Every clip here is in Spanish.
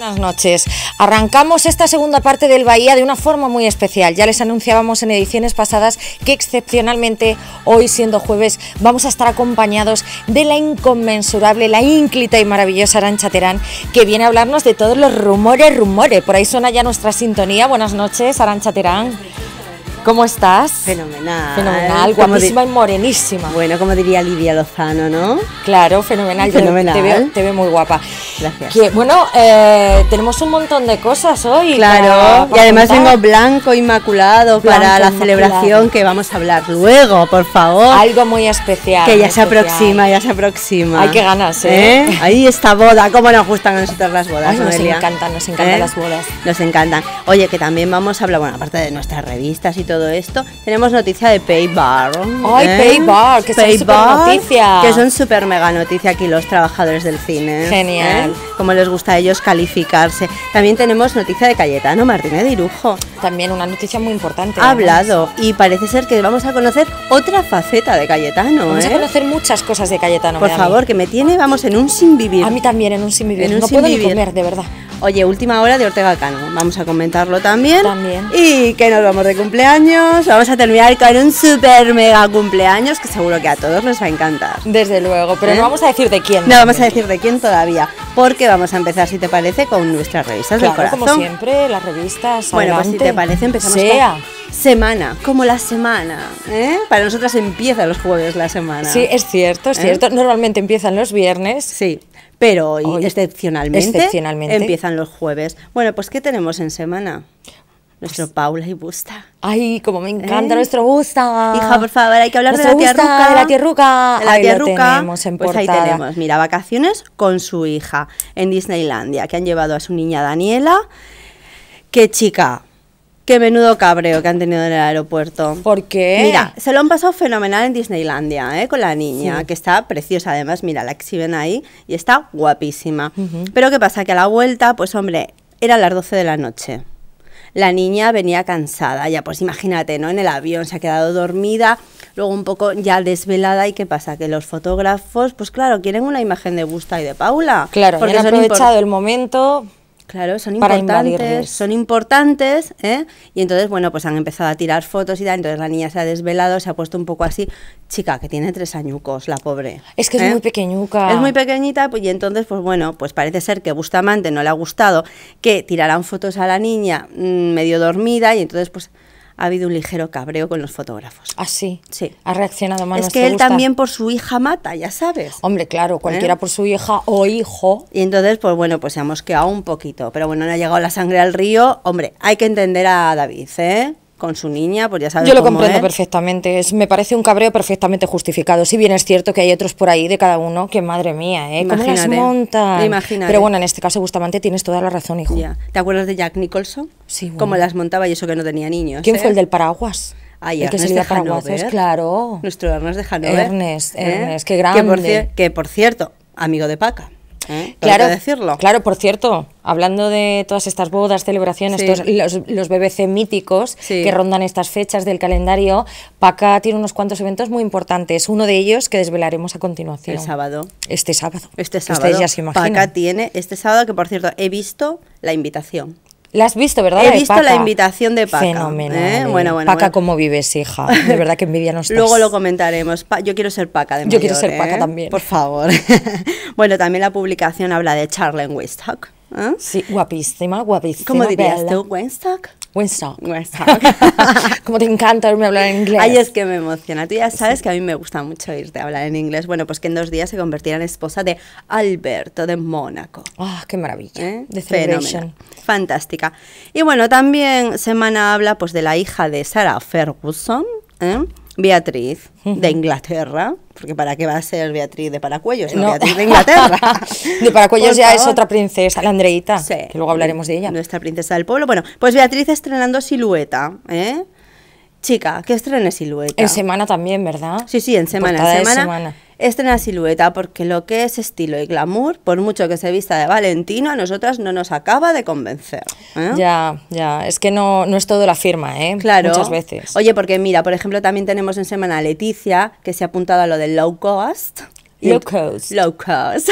Buenas noches. Arrancamos esta segunda parte del Bahía de una forma muy especial. Ya les anunciábamos en ediciones pasadas que excepcionalmente hoy, siendo jueves, vamos a estar acompañados de la inconmensurable, la ínclita y maravillosa Arancha Terán, que viene a hablarnos de todos los rumores, rumores. Por ahí suena ya nuestra sintonía. Buenas noches, Arancha Terán. ¿Cómo estás? Fenomenal. Fenomenal, guapísima y morenísima. Bueno, como diría Lidia Lozano, ¿no? Claro, fenomenal. Fenomenal. Te veo, te veo muy guapa. Gracias. Que, bueno, eh, tenemos un montón de cosas hoy. Claro, para- y además contar. vengo blanco, inmaculado para la inmaculado. celebración que vamos a hablar luego, por favor. Algo muy especial. que ya se aproxima, ya se aproxima. Ay, qué ganas, ¿eh? Ahí está boda, cómo nos gustan a nosotros las bodas, Ay, nos encantan, nos encantan ¿Eh? las bodas. Nos encantan. Oye, que también vamos a hablar, bueno, aparte de nuestras revistas y todo esto, tenemos noticia de Paybar. Ay, Paybar, que son supernoticia. Que son super mega noticia aquí los trabajadores del cine. Genial. Como les gusta a ellos calificarse. También tenemos noticia de Cayetano Martínez de Irujo. También una noticia muy importante. Ha además. hablado y parece ser que vamos a conocer otra faceta de Cayetano. Vamos a ¿eh? conocer muchas cosas de Cayetano. Por favor, que me tiene, vamos, en un sin vivir. A mí también en un sin vivir. En un no sin puedo ni comer, de verdad. Oye, última hora de Ortega Cano. Vamos a comentarlo también. También. Y que nos vamos de cumpleaños. Vamos a terminar con un super mega cumpleaños que seguro que a todos nos va a encantar. Desde luego, pero ¿Eh? no vamos a decir de quién. No vamos a decir de quién todavía, porque vamos a empezar, si te parece, con nuestras revistas Claro, del corazón. como siempre, las revistas. Bueno, pues si te parece, empezamos Sea. con semana, como la semana. ¿eh? Para nosotras empieza los jueves la semana. Sí, es cierto, es ¿Eh? cierto. Normalmente empiezan los viernes. Sí, pero hoy, Hoy, excepcionalmente, excepcionalmente. empiezan los jueves. Bueno, pues ¿qué tenemos en semana? Nuestro Paula y Busta. Ay, como me encanta ¿Eh? nuestro gusta. Hija, por favor, hay que hablar de la tía gusta, Ruca. De la tierruca. De la Ahí tía lo Ruca. tenemos en pues ahí tenemos, mira, vacaciones con su hija en Disneylandia, que han llevado a su niña Daniela. Qué chica, qué menudo cabreo que han tenido en el aeropuerto. ¿Por qué? Mira, se lo han pasado fenomenal en Disneylandia, ¿eh? con la niña, Sí. que está preciosa. Además, mira, la exhiben ahí y está guapísima. Pero ¿qué pasa? Que a la vuelta, pues hombre, eran las 12 de la noche. La niña venía cansada, ya pues imagínate, ¿no? En el avión se ha quedado dormida, luego un poco ya desvelada. ¿Y qué pasa? Que los fotógrafos, pues claro, quieren una imagen de Busta y de Paula. Claro, porque han aprovechado el momento. Claro, son importantes, son importantes, ¿eh? Y entonces, bueno, pues han empezado a tirar fotos y tal, entonces la niña se ha desvelado, se ha puesto un poco así, chica, que tiene tres añucos, la pobre. Es que es ¿eh? muy pequeñuca. Es muy pequeñita, pues y entonces, pues bueno, pues parece ser que Bustamante no le ha gustado que tiraran fotos a la niña mm, medio dormida y entonces, pues ha habido un ligero cabreo con los fotógrafos. Así. Sí. Ha reaccionado mal es que él gusta. también por su hija mata, ya sabes. Hombre, claro, cualquiera ¿Eh? por su hija o hijo. Y entonces, pues bueno, pues se ha mosqueado un poquito. Pero bueno, no ha llegado la sangre al río. Hombre, hay que entender a David, ¿eh? Con su niña, pues ya sabes Yo lo cómo comprendo es. perfectamente. Es, me parece un cabreo perfectamente justificado. Si bien es cierto que hay otros por ahí de cada uno que, madre mía, ¿eh? ¿Cómo las montan? imagínate. Pero bueno, en este caso, Bustamante, tienes toda la razón, hijo. Ya. ¿Te acuerdas de Jack Nicholson? Sí, bueno. Cómo las montaba y eso que no tenía niños. ¿Quién ¿eh? fue el del paraguas? Ay, el que se de Hanover. claro. Nuestro Ernest de Hanover. Ernest, Ernest, qué Que por, grande. que por cierto, amigo de Paca. ¿Eh? Claro, que decirlo. claro, por cierto, hablando de todas estas bodas, celebraciones, Sí. todos los, los BBC míticos Sí. que rondan estas fechas del calendario, Paca tiene unos cuantos eventos muy importantes. Uno de ellos que desvelaremos a continuación. El sábado. Este sábado. Este sábado. Ustedes ya se imaginan. Paca tiene este sábado, que por cierto, he visto la invitación. La has visto, ¿verdad? He la visto Paca? la invitación de Paca, Fenomenal. ¿eh? eh. Bueno, bueno, Paca, bueno. ¿cómo vives, hija? De verdad que envidia no estás. Luego lo comentaremos. Yo quiero ser Paca de Yo quiero mayor, ser Paca ¿eh? también. Por favor. bueno, también la publicación habla de Charlene Wistock. ¿eh? Sí, guapísima, guapísima. ¿Cómo dirías Bella. tú? ¿Wistock? Winstock. Winstock. Como te encanta oírme hablar en inglés. Ay, es que me emociona. Tú ya sabes que a mí me gusta mucho irte a hablar en inglés. Bueno, pues que en dos días se convertirá en esposa de Alberto de Mónaco. Ah, qué maravilla. ¿eh? De Fenomenal. celebration. Fantástica. Y bueno, también Semana habla pues de la hija de Sarah Ferguson, ¿eh? Beatriz, de Inglaterra, porque para qué va a ser Beatriz de Paracuellos, no, No. Beatriz de Inglaterra. de Paracuellos ya es otra princesa, la Andreita, Sí. que luego hablaremos de ella. Nuestra princesa del pueblo. Bueno, pues Beatriz estrenando Silueta, ¿eh? Chica, que estrene Silueta. En semana también, ¿verdad? Sí, sí, en semana, Portada en de semana. Estrena silueta, porque lo que es estilo y glamour, por mucho que se vista de Valentino, a nosotras no nos acaba de convencer. ¿eh? Ya, ya. Es que no, no es todo la firma, ¿eh? Claro. Muchas veces. Oye, porque mira, por ejemplo, también tenemos en semana a Leticia, que se ha apuntado a lo del low cost. Low cost. Low cost.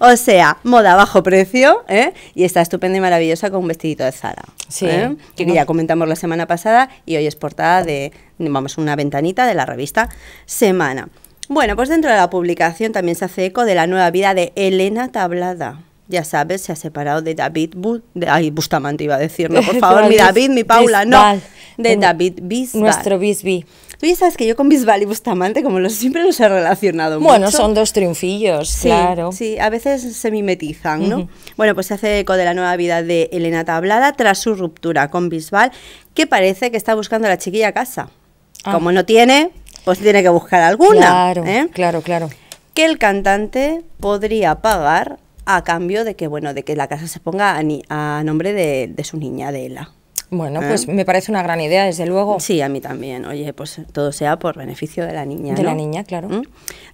o sea, moda a bajo precio, ¿eh? Y está estupenda y maravillosa con un vestidito de Zara. Sí. ¿eh? Que ya comentamos la semana pasada y hoy es portada de, vamos, una ventanita de la revista Semana. Bueno, pues dentro de la publicación también se hace eco de la nueva vida de Elena Tablada. Ya sabes, se ha separado de David Bu- de, ay, Bustamante iba a decir, no, por favor, mi David, mi Paula, no, de David Bisbal. Nuestro Bisbee. Tú ya sabes que yo con Bisbal y Bustamante, como los, siempre los he relacionado Bueno, mucho. son dos triunfillos, Sí, claro. sí, a veces se mimetizan, ¿no? Bueno, pues se hace eco de la nueva vida de Elena Tablada tras su ruptura con Bisbal, que parece que está buscando a la chiquilla a casa. Ah. Como no tiene, pues tiene que buscar alguna. Claro, ¿eh? claro, claro. Que el cantante podría pagar a cambio de que, bueno, de que la casa se ponga a, ni- a nombre de, de su niña, de Ela. Bueno, pues me parece una gran idea, desde luego. Sí, a mí también. Oye, pues todo sea por beneficio de la niña. De ¿no? la niña, claro. ¿Mm?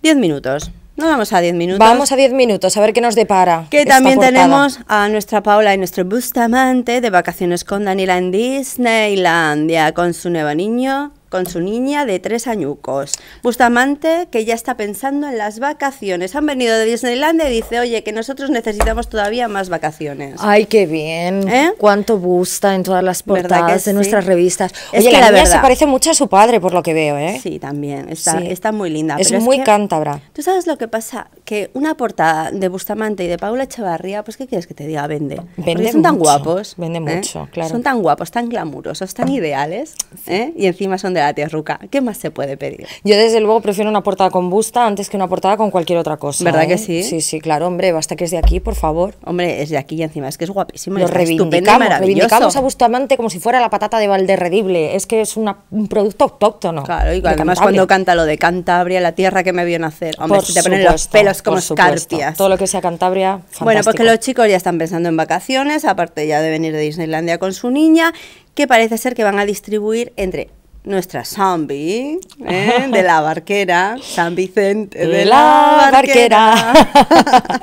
Diez minutos. No vamos a diez minutos. Vamos a 10 minutos, a ver qué nos depara. Que también portada. tenemos a nuestra Paula y nuestro Bustamante de vacaciones con Daniela en Disneylandia con su nuevo niño, con su niña de tres añucos. Bustamante que ya está pensando en las vacaciones. Han venido de Disneylandia y dice, oye, que nosotros necesitamos todavía más vacaciones. Ay, qué bien. ¿Eh? Cuánto gusta en todas las ¿Verdad portadas de sí? nuestras revistas. Es Oye, que la, la niña se verdad- parece mucho a su padre, por lo que veo, ¿eh? Sí, también. Está, Sí. está muy linda. Es pero muy que- cántabra. ¿Tú sabes lo que pasa? Que una portada de Bustamante y de Paula Echevarría, pues ¿qué quieres que te diga? Vende. Porque Vende son tan guapos. vende ¿eh? mucho, claro. Son tan guapos, tan glamurosos, tan ideales. ¿eh? Y encima son de la tierruca. ¿Qué más se puede pedir? Yo desde luego prefiero una portada con busta antes que una portada con cualquier otra cosa. ¿Verdad ¿eh? que sí? Sí, sí, claro, hombre, basta que es de aquí, por favor. Hombre, es de aquí y encima es que es guapísimo. Lo reivindicamos, reivindicamos a Bustamante como si fuera la patata de Valderredible. Es que es una- un producto autóctono. Claro, y de además cuando canta lo de Cantabria, la tierra que me vio nacer, hombre, Por se te ponen los supuesto, pelos como escarpias. Todo lo que sea Cantabria, Bueno, fantástico. porque los chicos ya están pensando en vacaciones, aparte ya de venir de Disneylandia con su niña, que parece ser que van a distribuir entre nuestra zombie ¿eh? de la barquera, San Vicente de, De la la barquera.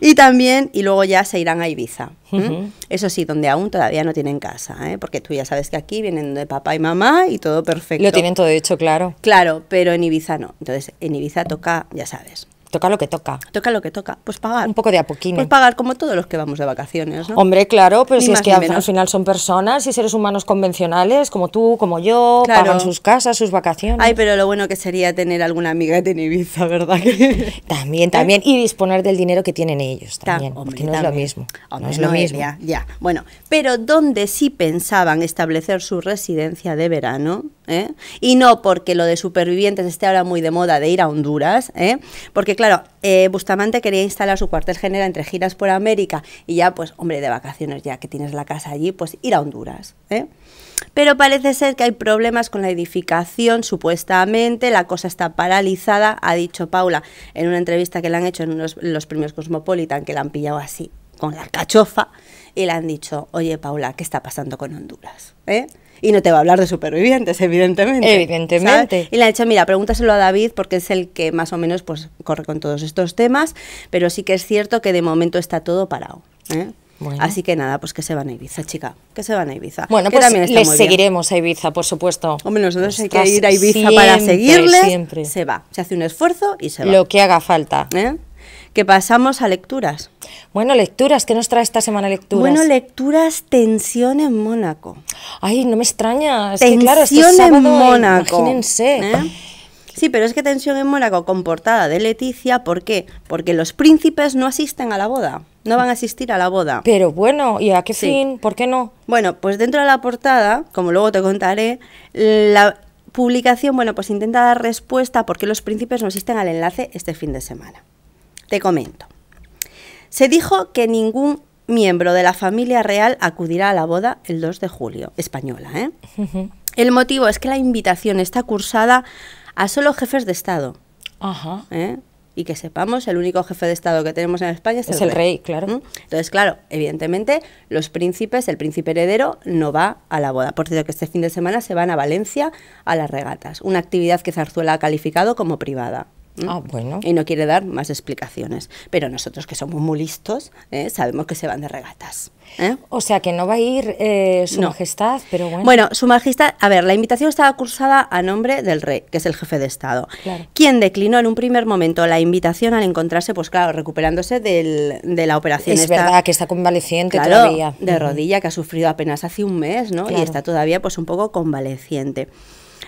y también, y luego ya se irán a Ibiza. ¿m? Eso sí, donde aún todavía no tienen casa, ¿eh? porque tú ya sabes que aquí vienen de papá y mamá y todo perfecto. Lo tienen todo hecho, claro. Claro, pero en Ibiza no. Entonces, en Ibiza toca, ya sabes, Toca lo que toca. toca lo que toca, pues pagar. Un poco de apoquine. Pues pagar como todos los que vamos de vacaciones, ¿no? Hombre, claro, pero Ni si es que al, final son personas y seres humanos convencionales, como tú, como yo, Claro. pagan sus casas, sus vacaciones. Ay, pero lo bueno que sería tener alguna amiga en Ibiza, ¿verdad? También, también. Y disponer del dinero que tienen ellos Ta- también. hombre, porque no es lo también. mismo. Hombre, no es lo mismo. Noelia, Ya, bueno, pero donde sí pensaban establecer su residencia de verano, ¿eh? y no porque lo de supervivientes esté ahora muy de moda de ir a Honduras, ¿eh? porque claro, eh, Bustamante quería instalar su cuartel general entre giras por América y ya, pues, hombre, de vacaciones, ya que tienes la casa allí, pues ir a Honduras. Pero parece ser que hay problemas con la edificación, supuestamente, la cosa está paralizada, ha dicho Paula en una entrevista que le han hecho en los premios Cosmopolitan, que la han pillado así, con la cachofa, y le han dicho, oye Paula, ¿qué está pasando con Honduras? Y no te va a hablar de supervivientes, evidentemente. Evidentemente. ¿sabes? Y le han dicho, mira, pregúntaselo a David porque es el que más o menos pues corre con todos estos temas, pero sí que es cierto que de momento está todo parado. ¿eh? Bueno. Así que nada, pues que se van a Ibiza, chica, que se van a Ibiza. Bueno, que pues también les bien. seguiremos a Ibiza, por supuesto. Hombre, nosotros hay que ir a Ibiza para siempre, seguirles. siempre. Se va, se hace un esfuerzo y se va. Lo que haga falta. ¿Eh? Que pasamos a lecturas. Bueno, lecturas. ¿Qué nos trae esta semana lecturas? Bueno, lecturas tensión en Mónaco. Ay, no me extraña. Es tensión que claro, este en sábado, Mónaco. Imagínense. ¿eh? Sí, pero es que tensión en Mónaco con portada de Leticia, ¿por qué? Porque los príncipes no asisten a la boda, no van a asistir a la boda. Pero bueno, ¿y a qué Sí. fin? ¿Por qué no? Bueno, pues dentro de la portada, como luego te contaré, la publicación, bueno, pues intenta dar respuesta a por qué los príncipes no asisten al enlace este fin de semana. Te comento. Se dijo que ningún miembro de la familia real acudirá a la boda el 2 de julio, española, ¿eh? El motivo es que la invitación está cursada a solo jefes de Estado, Ajá. ¿eh? Y que sepamos, el único jefe de Estado que tenemos en España es, Es el rey, claro. ¿Mm? Entonces, claro, evidentemente, los príncipes, el príncipe heredero, no va a la boda. Por cierto, que este fin de semana se van a Valencia a las regatas, una actividad que Zarzuela ha calificado como privada. ¿M? Ah, bueno. Y no quiere dar más explicaciones. Pero nosotros, que somos muy listos, ¿eh? sabemos que se van de regatas. ¿eh? O sea que no va a ir eh, su No. majestad, pero bueno. Bueno, su majestad, a ver, la invitación estaba cursada a nombre del rey, que es el jefe de Estado, Claro. quien declinó en un primer momento la invitación al encontrarse, pues claro, recuperándose del- de la operación. es esta- verdad que está convaleciente Claro, todavía. de rodilla, que ha sufrido apenas hace un mes, ¿no? Claro. Y está todavía pues un poco convaleciente.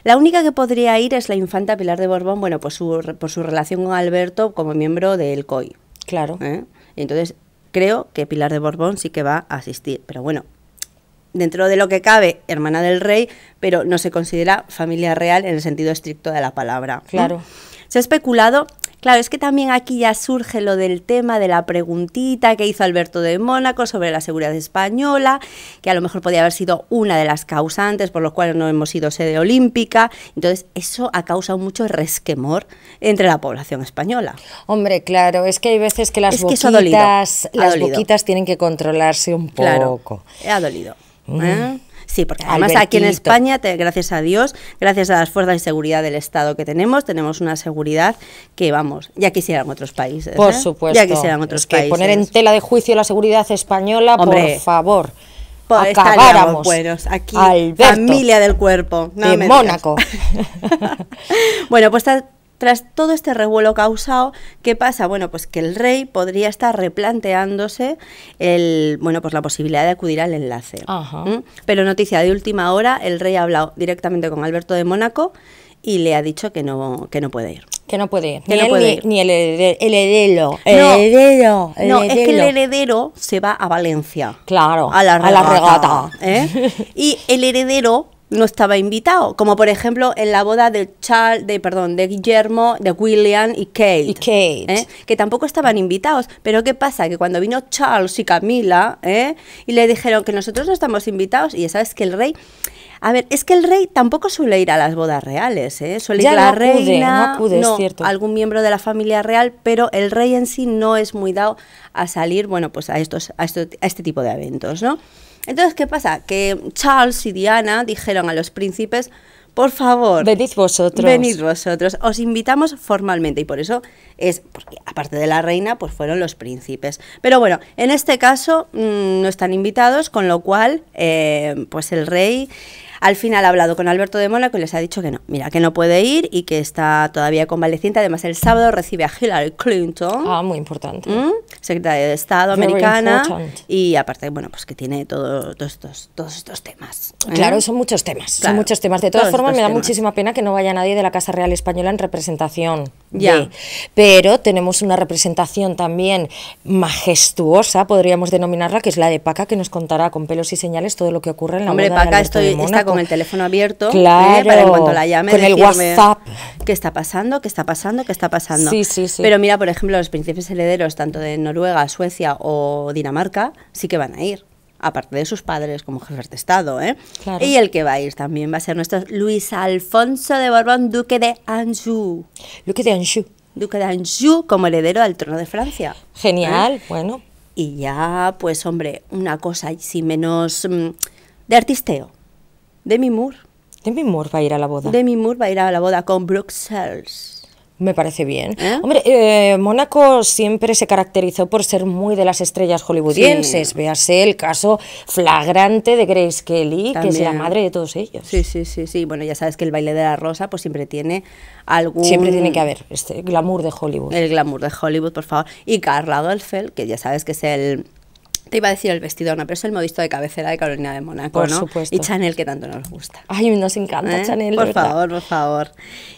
La única que podría ir es la infanta Pilar de Borbón, bueno, pues su, por su relación con Alberto como miembro del COI. Claro. ¿eh? Entonces creo que Pilar de Borbón sí que va a asistir, pero bueno, dentro de lo que cabe, hermana del rey, pero no se considera familia real en el sentido estricto de la palabra. ¿no? Claro. Se ha especulado, claro, es que también aquí ya surge lo del tema de la preguntita que hizo Alberto de Mónaco sobre la seguridad española, que a lo mejor podía haber sido una de las causantes por lo cual no hemos sido sede olímpica. Entonces, eso ha causado mucho resquemor entre la población española. Hombre, claro, es que hay veces que las Es que eso ha dolido, boquitas, ha las dolido. boquitas tienen que controlarse un Claro, poco. ha dolido. Mm. Sí, porque además aquí en. España, te- gracias a Dios, gracias a las fuerzas de seguridad del Estado que tenemos, tenemos una seguridad que, vamos, ya quisieran otros países. Por ¿eh? supuesto. Ya quisieran otros Es que países. poner en tela de juicio la seguridad española, Hombre, por favor. Pues acabáramos. buenos aquí, Alberto, familia del cuerpo. no de. Mónaco. bueno, pues tras todo este revuelo causado, ¿qué pasa? Bueno, pues que el rey podría estar replanteándose el, bueno, pues la posibilidad de acudir al enlace. Ajá. ¿Mm? Pero noticia de última hora, el rey ha hablado directamente con Alberto de Mónaco y le ha dicho que no, que no puede ir. Que no puede. Que ni no puede ni, ir. ni el herede- el heredero. No, heredero. es que el heredero. heredero se va a Valencia. Claro, A la a regata. la regata. ¿eh? Y el heredero no estaba invitado, como por ejemplo en la boda de Charles, de perdón, de Guillermo, de William y Kate, Y Kate. ¿eh? que tampoco estaban invitados. Pero qué pasa que cuando vino Charles y Camila, ¿eh? y le dijeron que nosotros no estamos invitados, y ya sabes que el rey a ver, es que el rey tampoco suele ir a las bodas reales, ¿eh? Suele Ya ir la no acude, reina, no acude, es cierto. algún miembro de la familia real, pero el rey en sí no es muy dado a salir, bueno, pues a estos, a, esto- a este tipo de eventos, ¿no? Entonces, ¿qué pasa? Que Charles y Diana dijeron a los príncipes, por favor, Venid vosotros. venid vosotros, os invitamos formalmente y por eso es, porque aparte de la reina, pues fueron los príncipes. Pero bueno, en este caso mm, no están invitados, con lo cual, eh, pues el rey al final ha hablado con Alberto de Mónaco y les ha dicho que no, mira, que no puede ir y que está todavía convaleciente. Además, el sábado recibe a Hillary Clinton. Ah, muy importante. ¿m? secretaria de Estado Very americana important. y aparte bueno pues que tiene todo, todos estos todos estos temas ¿eh? Claro, son muchos temas, son Claro, muchos temas. De todas todos formas, me da temas. muchísima pena que no vaya nadie de la Casa Real Española en representación. Ya. de- Pero tenemos una representación también majestuosa, podríamos denominarla, que es la de Paca, que nos contará con pelos y señales todo lo que ocurre en la Hombre, boda Paca de estoy, está con el teléfono abierto ¿eh? Para en cuanto la llame con el WhatsApp. ¿Qué está pasando? ¿Qué está pasando? ¿Qué está pasando? Sí, sí, sí. Pero mira, por ejemplo, los príncipes herederos tanto de Noruega, Suecia o Dinamarca sí que van a ir. Aparte de sus padres como jefes de Estado, ¿eh? Claro. Y el que va a ir también va a ser nuestro Luis Alfonso de Borbón, duque de Anjou. Luque de Anjou. Duque de Anjou como heredero al trono de Francia. Genial, ¿Eh? bueno. Y ya, pues hombre, una cosa así menos mm, de artisteo. Demi Moore. Demi Moore va a ir a la boda. Demi Moore va a ir a la boda con Bruxelles. Me parece bien. ¿Eh? Hombre, eh, Mónaco siempre se caracterizó por ser muy de las estrellas hollywoodienses. Sí. Véase el caso flagrante de Grace Kelly, que es la madre de todos ellos. Sí, sí, sí, sí. Bueno, ya sabes que el baile de la rosa pues siempre tiene algún... Siempre tiene que haber este glamour de Hollywood. El glamour de Hollywood, por favor. Y Karl Lagerfeld, que ya sabes que es el... Te iba a decir el vestidor, no, pero es el modisto de cabecera de Carolina de Mónaco, Por ¿no? supuesto. Y Chanel, que tanto nos gusta. Ay, nos encanta ¿Eh? Chanel. Por ¿verdad? favor, por favor.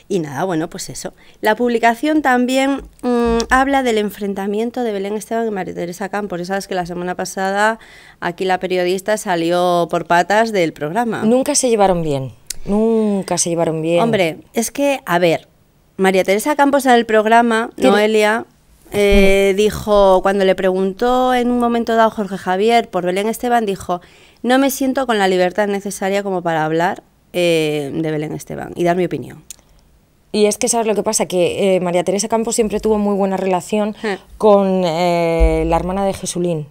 Y nada, bueno, pues eso. La publicación también mm, habla del enfrentamiento de Belén Esteban y María Teresa Campos. Ya sabes que la semana pasada aquí la periodista salió por patas del programa. Nunca se llevaron bien. Nunca se llevaron bien. Hombre, es que, a ver, María Teresa Campos en el programa, Noelia, eh, dijo, cuando le preguntó en un momento dado Jorge Javier por Belén Esteban, dijo, no me siento con la libertad necesaria como para hablar eh, de Belén Esteban y dar mi opinión. Y es que, ¿sabes lo que pasa? Que eh, María Teresa Campos siempre tuvo muy buena relación Eh. con eh, la hermana de Jesulín.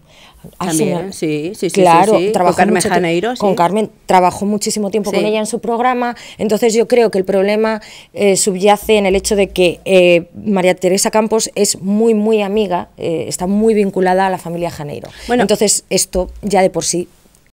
Ah, También, sí, sí, sí, Claro, sí, sí. trabajó Con Carmen Janeiro, sí. Con Carmen, trabajó muchísimo tiempo con ella en su programa. Entonces, yo creo que el problema eh, subyace en el hecho de que eh, María Teresa Campos es muy, muy amiga, eh, está muy vinculada a la familia Janeiro. Bueno. Entonces, esto ya de por sí